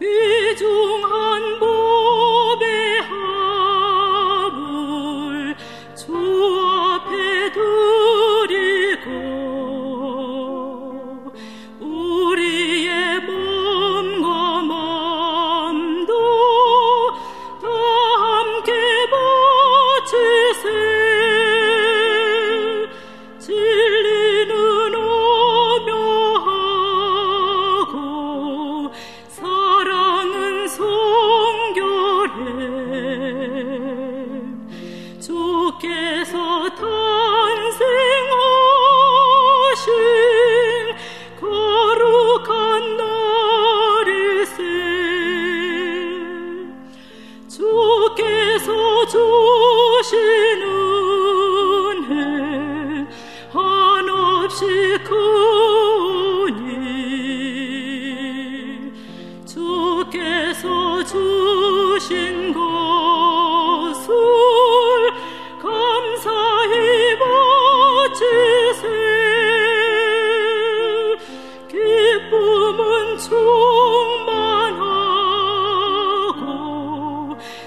Peace.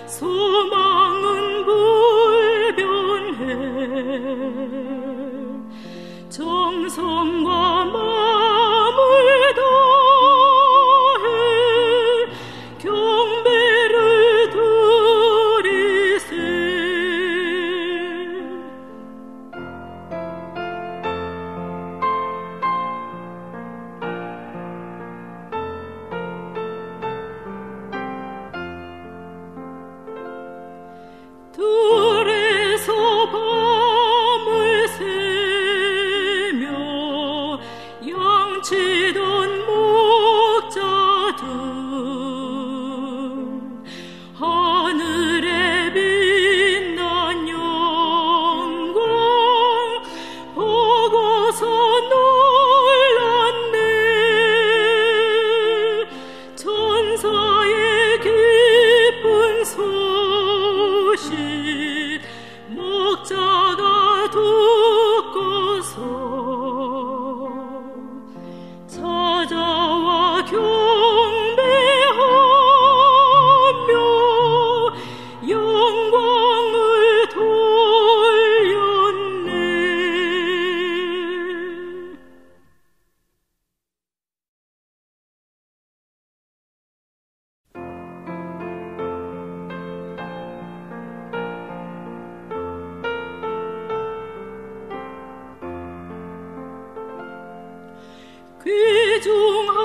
소망은 불변해. 정성과 그중